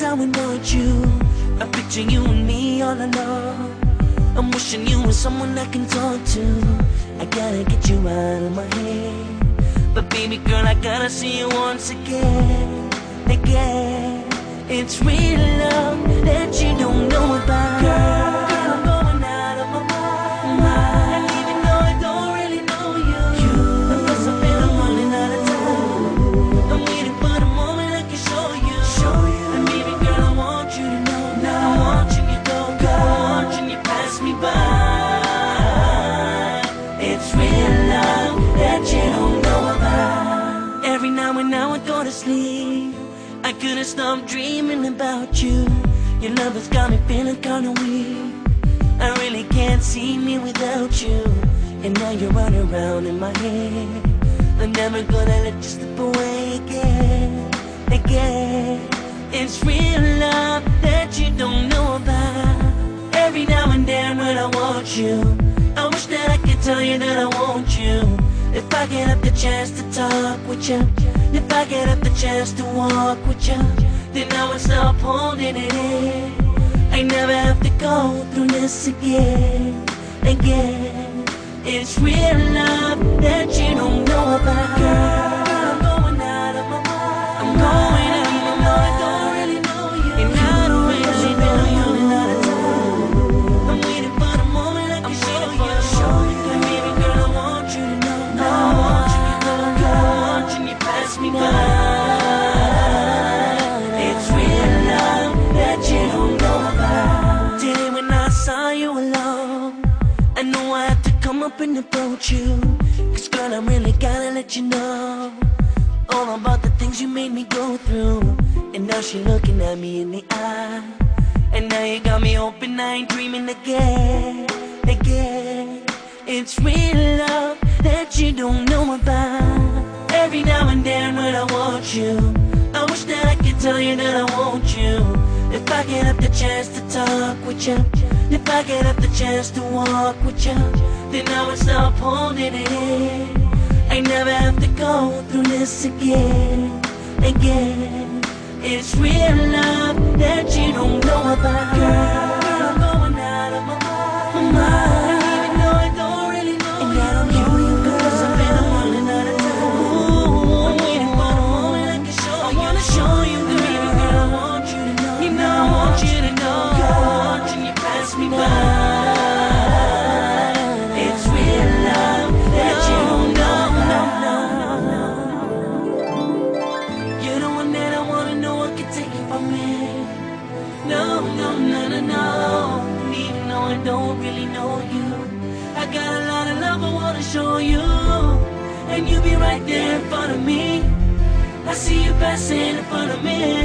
I want you. I picture you and me all alone. I'm wishing you were someone I can talk to. I gotta get you out of my head. But baby girl, I gotta see you once again. Again. It's real love that you don't know. I couldn't stop dreaming about you. Your love has got me feeling kinda weak. I really can't see me without you. And now you're running around in my head. I'm never gonna let you slip away again, again. It's real love the chance to talk with you, if I get up the chance to walk with you, then I would stop holding it in. I never have to go through this again, again. It's real love that you don't know about. Girl, and approach you. Cause girl, I really gotta let you know all about the things you made me go through. And now she looking at me in the eye. And now you got me open, I ain't dreaming again, again. It's real love that you don't know about. Every now and then when I want you, I wish that I could tell you that I I get up the chance to talk with you, if I get up the chance to walk with you, then I would stop holding it in. I never have to go through this again, again. It's real love that you don't know about. Girl, don't really know you, I got a lot of love I wanna show you. And you'll be right there in front of me. I see you passing in front of me.